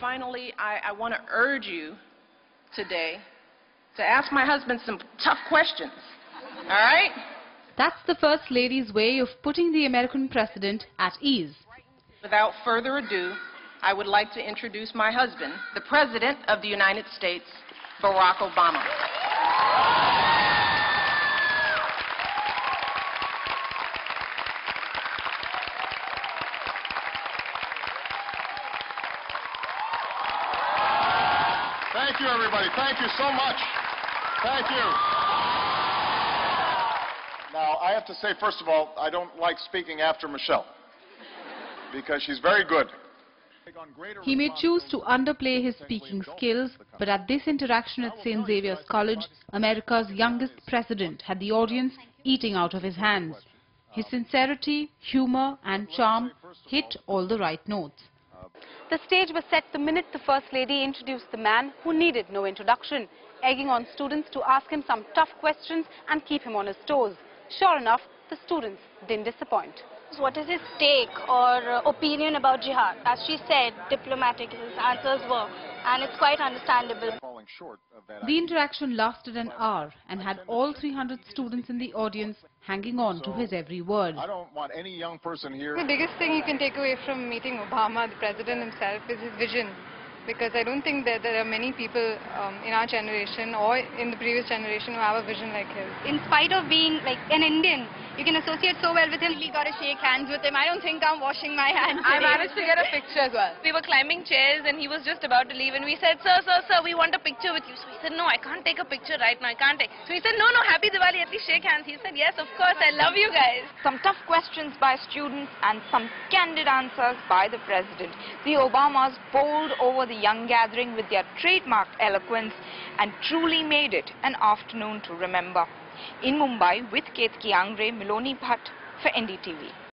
finally, I, I want to urge you today to ask my husband some tough questions. All right? That's the First Lady's way of putting the American president at ease. Without further ado, I would like to introduce my husband, the President of the United States, Barack Obama. Thank you, everybody. Thank you so much. Thank you. Now, I have to say, first of all, I don't like speaking after Michelle because she's very good. He may choose to underplay his speaking skills, but at this interaction at St. Xavier's College, America's youngest president had the audience eating out of his hands. His sincerity, humor and charm hit all the right notes. The stage was set the minute the First Lady introduced the man who needed no introduction, egging on students to ask him some tough questions and keep him on his toes. Sure enough, the students didn't disappoint. What is his take or uh, opinion about jihad? As she said, diplomatic his answers were, and it's quite understandable. The interaction lasted an hour and had all 300 students in the audience hanging on to his every word. I don't want any young person here. The biggest thing you can take away from meeting Obama, the president himself, is his vision. Because I don't think that there are many people um, in our generation or in the previous generation who have a vision like his. In spite of being like an Indian, you can associate so well with him. We got to shake hands with him. I don't think I'm washing my hands. I managed to get a picture as well. We were climbing chairs and he was just about to leave and we said, sir, sir, sir, we want a picture with you. So he said, no, I can't take a picture right now. I can't take. So he said, no, no, happy Diwali. At least shake hands. He said, yes, of course. I love you guys. Some tough questions by students and some candid answers by the president. The Obamas bowled over the young gathering with their trademark eloquence and truly made it an afternoon to remember. In Mumbai with Ketki Angre, Miloni Bhatt for NDTV.